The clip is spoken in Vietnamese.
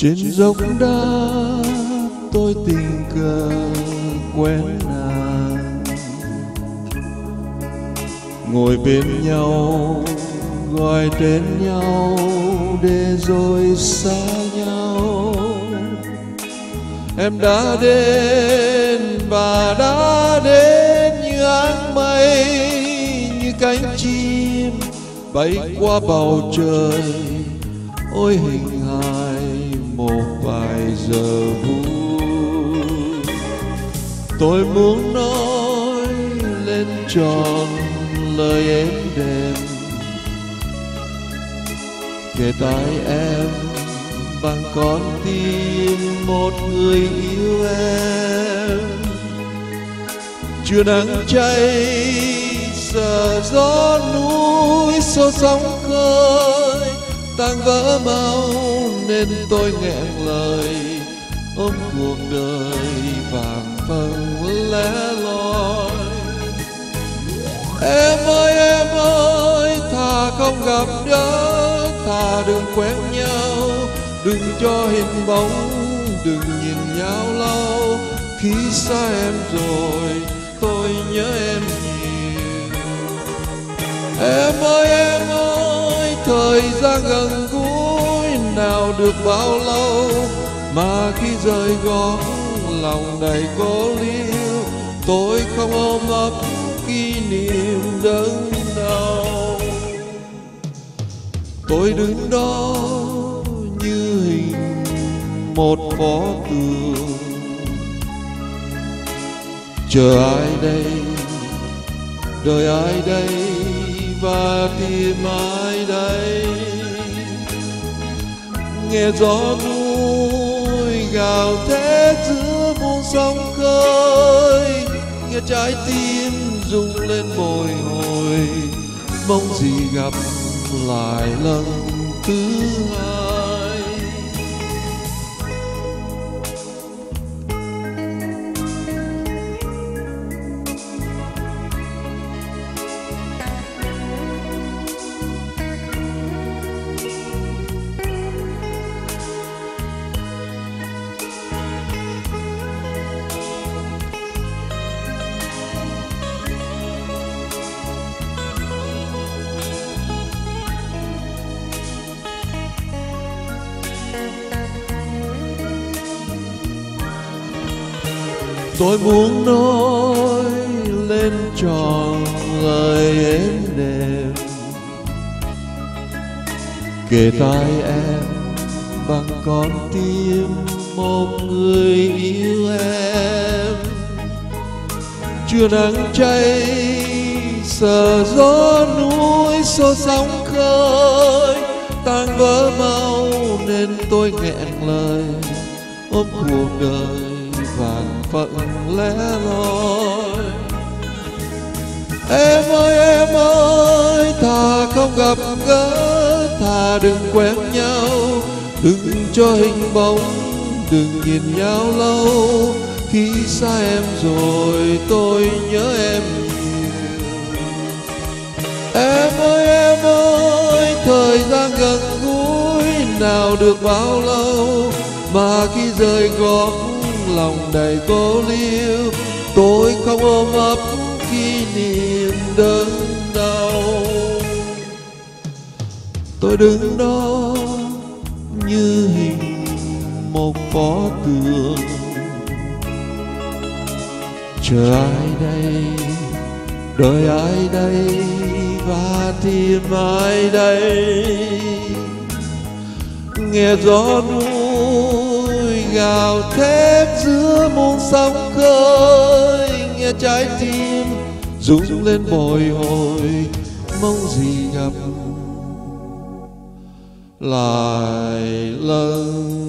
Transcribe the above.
trên dốc đá tôi tình cờ quen nàng. Ngồi bên nhau gọi tên nhau để rồi xa nhau. Em đã đến và đã đến như áng mây như cánh chim bay qua bầu trời. Ôi hình hài một vài giờ vui tôi muốn nói lên tròn lời em đềm kể tai em bằng con tim một người yêu em chưa nắng cháy giờ gió núi, xô sóng khơi tan vỡ màu nên tôi nghẹn lời. Ôm cuộc đời vàng phần lẻ loi. Em ơi em ơi, thà không gặp gỡ thà đừng quen nhau. Đừng cho hình bóng, đừng nhìn nhau lâu. Khi xa em rồi, tôi nhớ em nhiều. Em ơi em ơi, thời gian gần cuối nào được bao lâu mà khi rời gót lòng đầy cố liêu tôi không ôm ấp kỷ niệm đớn đau. Tôi đứng đó như hình một pho tượng chờ ai đây? Đợi ai đây? Và tìm ai đây? Nghe gió núi gào thét giữa muôn sóng khơi. Nghe trái tim rung lên bồi hồi, mong gì gặp lại lần thứ hai. Tôi muốn nói lên tròn lời êm đềm. Kề tai em bằng con tim một người yêu em. Chưa nắng cháy sờ gió núi, xô sóng khơi. Tan vỡ mau nên tôi nghẹn lời, ôm cuộc đời phận lẻ loi. Em ơi em ơi thà không gặp gỡ thà đừng quen nhau. Đừng cho hình bóng, đừng nhìn nhau lâu. Khi xa em rồi, tôi nhớ em nhiều. Em ơi em ơi, thời gian gần gũi nào được bao lâu? Mà khi rời gót lòng đầy cô liêu. Tôi không ôm ấp kỷ niệm đớn đau. Tôi đứng đó như hình một phó tượng chờ ai đây? Đợi ai đây? Và tìm ai đây? Nghe gió núi gào thét giữa muôn sóng khơi, nghe trái tim rung lên bồi hồi, mong gì gặp lại lần